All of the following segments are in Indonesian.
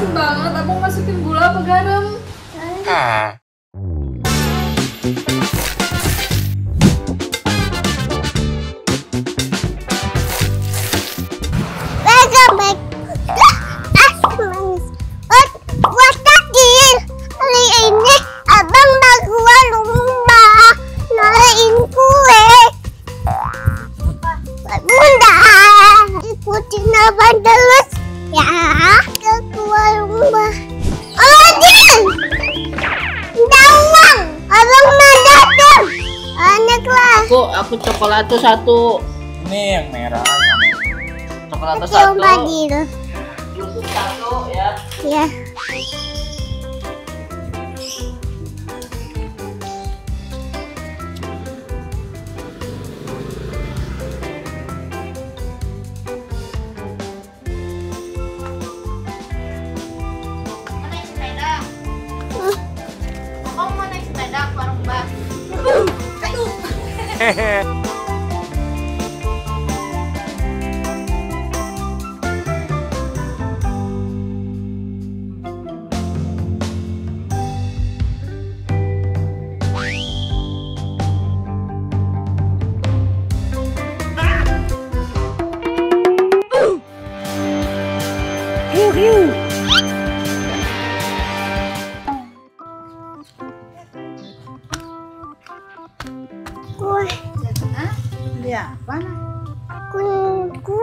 asin banget. Abang masukin gula apa garam? Kue. Bunda ikutin abang terus coklat tuh satu. Ini yang merah. Coklat tuh satu. Yusuf satu ya. Ya. naik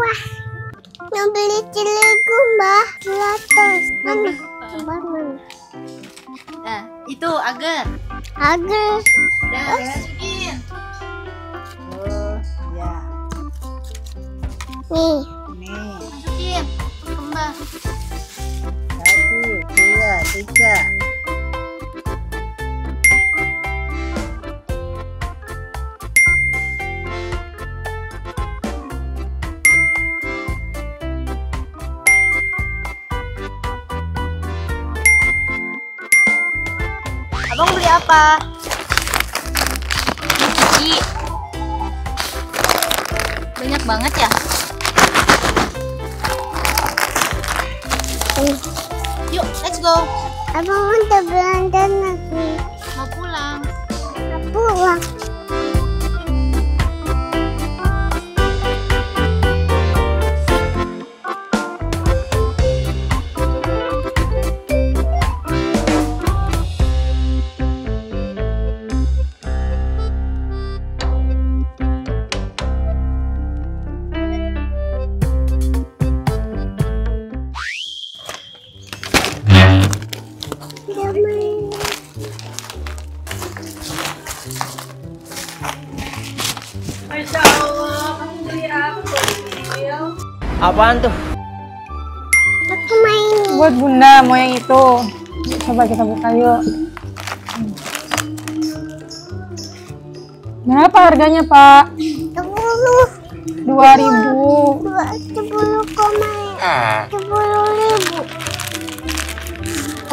Kuah. Yang beli ciliku mbak. Seratus. Mana? Mbak mana? Nah, itu agar. Agar. Udah, masukin. Oh, ya. Nih. Nih, Masukin. Kembang. satu, dua, tiga. Apa? Cuci. Banyak banget ya? Nih. Yuk, let's go. Abang mau belanja lagi. Mau pulang. Pulang. Apaan tuh? Aku main. Buat bunda mau yang itu. Coba kita buka yuk. Berapa harganya pak? Sepuluh. Dua ribu. Sepuluh koma. Sepuluh ribu.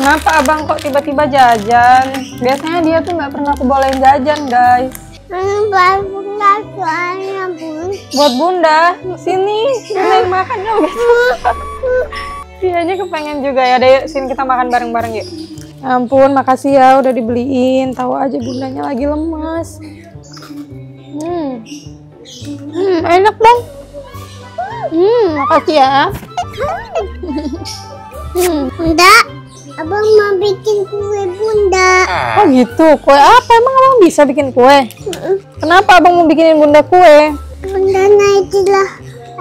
Kenapa abang kok tiba-tiba jajan? Biasanya dia tuh nggak pernah aku bolehin jajan guys. Hmm, baru soalnya bun. Buat bunda, sini bunda yang makan dong gitu. Dia aja kepengen juga ya, deh yuk sini kita makan bareng-bareng yuk. Ya Ampun, makasih ya udah dibeliin. Tahu aja bundanya lagi lemas. Hmm, hmm enak dong. Hmm, makasih ya. Hmm, Bunda, abang mau bikin kue bunda. oh gitu. Kue apa? Emang abang bisa bikin kue? Kenapa abang mau bikinin bunda kue? Bunda naiklah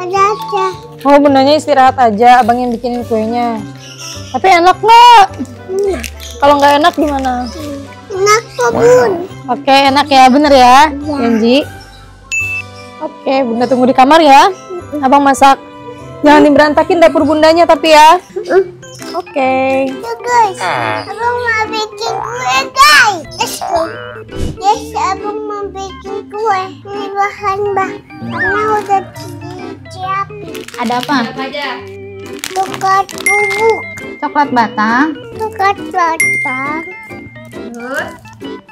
ada aja. Oh, bundanya istirahat aja, abang yang bikinin kuenya. Tapi enak nggak? Kalau nggak enak gimana? Enak kok bun. Oke, enak ya, bener ya, Genji. Oke, bunda tunggu di kamar ya. Abang masak. Jangan diberantakin dapur bundanya tapi ya. Oke. Tuh guys, abang mau bikin kue guys. Let's go. Yes, abang mau bikin kue. Ini bahan bah. Karena udah disiapin. Ada apa? Coklat bubuk, Coklat batang. coklat batang,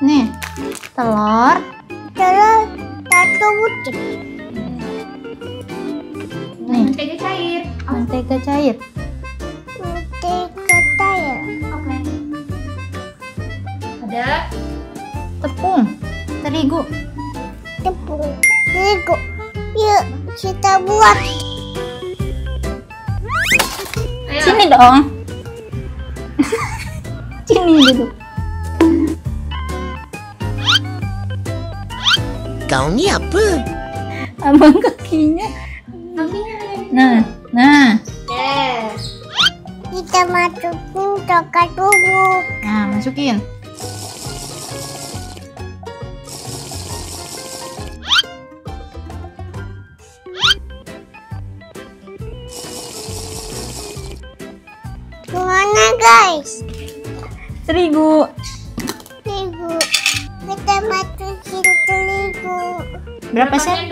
Nih, telur. terus satu butir. Nih. Mentega cair. Mentega cair. Terigu. tepung, terigu. Yuk, kita buat. Sini dong. Sini duduk. Kau ni apa? Abang kakinya. Masukin terigu. Berapa sen?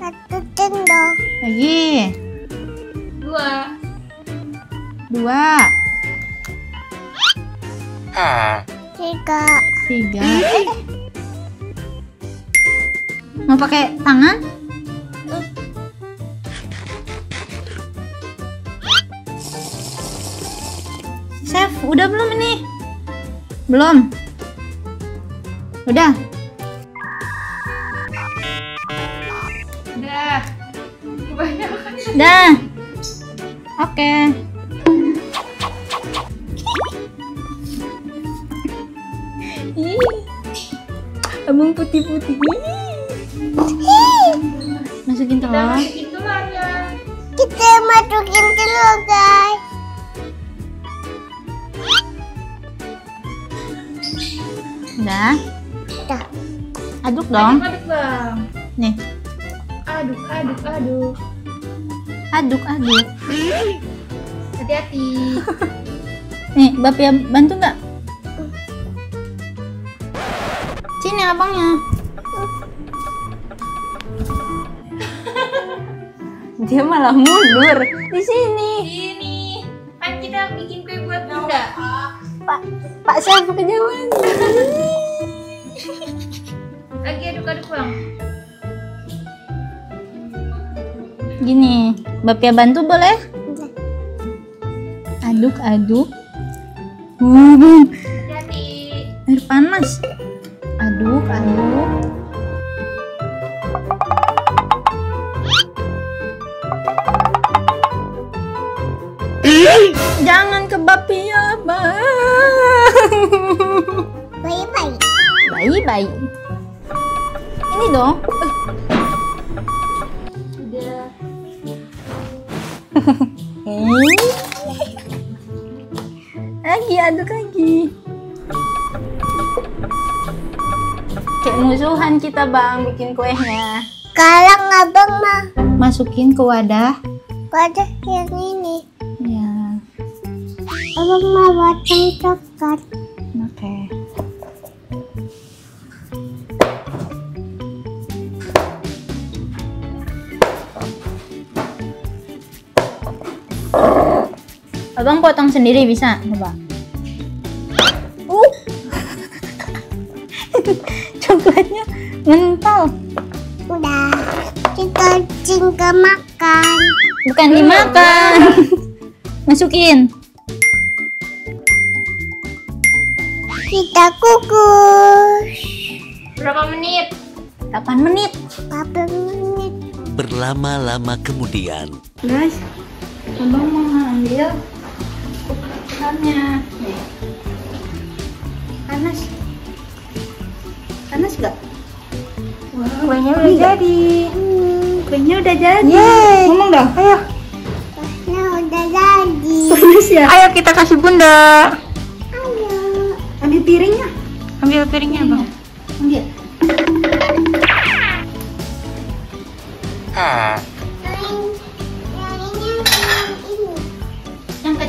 Satu sendok. Lagi. Dua. Dua. Tiga. Tiga. Mau pakai tangan? Chef, udah belum ini? Belum. Udah. Udah. Udah. Oke. Ih, Abang putih-putih. Masukin telur. Kita masukin telur guys. Udah. Aduk dong. Aduk bang. Nih, Aduk, aduk, aduk. aduk, aduk. Hati-hati. Nih, Bapak ya bantu nggak? Sini abangnya. Dia malah mundur di sini. Ini kan kita bikin kue buat bunda. Pak, Pak Chef kejauhan. Lagi aduk-aduk bang. Gini, Bapak bantu boleh? Aduk, aduk. Uh, Bang. Hati-hati. air panas. Aduk, aduk. Jangan ke Bapia, Bang. Bye-bye. Bayi-bayi. Ini dong. Eh. lagi aduk lagi. Kayak musuhan kita bang bikin kuehnya. Sekarang abang mah Masukin ke wadah. pada yang ini. Ya, Abang mau batang coklat. Abang potong sendiri bisa, coba. Uh. Coklatnya mental. Udah. Kita tinggal makan. Bukan dimakan. Masukin. Kita kukus. Berapa menit? 8 menit. Berapa menit? Berlama-lama kemudian. Guys, abang mau ngambil kukusannya. Nih. Panas. Panas gak? Wah, kuenya udah jadi. Kuenya udah jadi. Ngomong dong, ayo. Nah, udah jadi. Panas ya? Ayo kita kasih bunda. Ayo. Ambil piringnya. Ambil piringnya, bang. Ambil. Yang,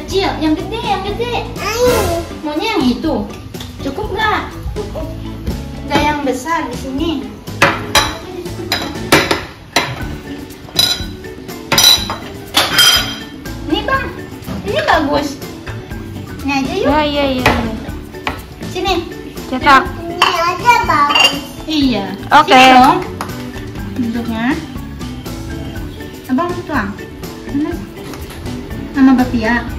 kecil, yang gede, yang gede. Ayo. Maunya yang itu. Cukup nggak? Nggak yang besar di sini. Ini bang, ini bagus. Ini aja yuk. Ya iya iya. Sini. Cetak. Ini aja bagus. Iya. Oke. Sini dong. Duduknya. Abang tuang. Mana? Sama Bapia.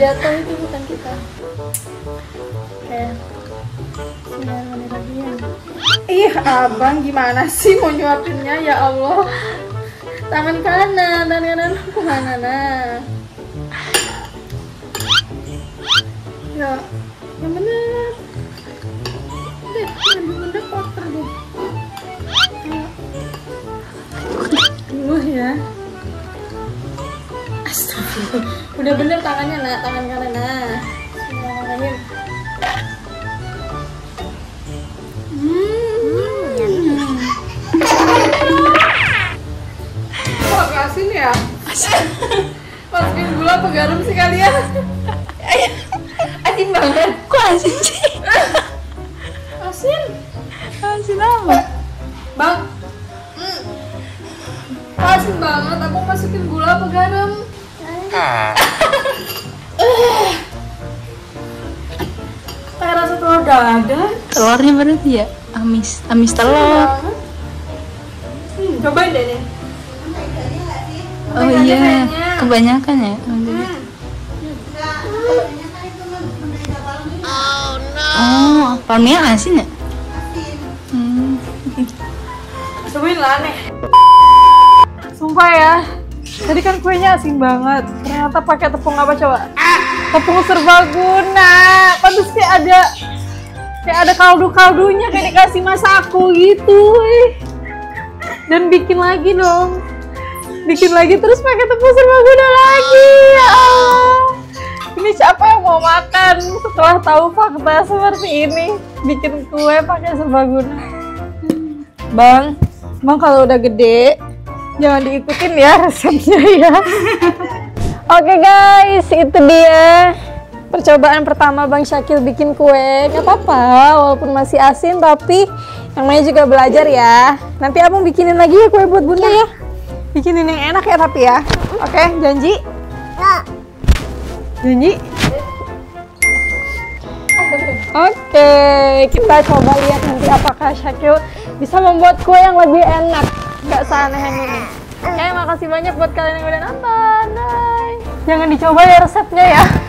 jatuh itu bukan kita. Bismillahirrahmanirrahim. Ih, abang gimana sih mau nyuapinnya ya Allah? Tangan kanan, tangan kanan aku mana nah? Ya, yang deh. Ayo. Dulu ya. Astagfirullah. Udah bener tangannya nak, tangan kanan nah. Bismillahirrahmanirrahim. Hmm. Kok gak asin ya? Masukin gula apa garam sih kalian? Asin banget. Kok asin sih? Asin? Asin apa? Bang. Asin banget, aku masukin gula apa garam? Kayak rasa telur dadar. Telurnya berarti ya? Amis. Amis telur. Hmm, cobain deh nih. Oh iya. Kebanyakan ya. Oh, palmnya asin ya? Hmm. Cobain lah aneh. Sumpah ya. Tadi kan kuenya asin banget. Ternyata pakai tepung apa coba? Tepung serbaguna. Pantes kayak ada kayak ada kaldu-kaldunya kayak dikasih masaku gitu. Dan bikin lagi dong. Bikin lagi terus pakai tepung serbaguna lagi. Ya. Ini siapa yang mau makan setelah tahu fakta seperti ini? Bikin kue pakai serbaguna. Bang, bang kalau udah gede jangan diikutin ya resepnya ya. Oke guys, itu dia percobaan pertama Bang Syakil bikin kue. Gak apa-apa, walaupun masih asin tapi yang namanya juga belajar ya. Nanti abang bikinin lagi ya kue buat bunda ya. Bikinin yang enak ya tapi ya. Oke, janji? Janji? Oke, kita coba lihat nanti apakah Syakil bisa membuat kue yang lebih enak. Gak seaneh yang ini. Oke, makasih banyak buat kalian yang udah nonton. Bye. Jangan dicoba ya resepnya ya.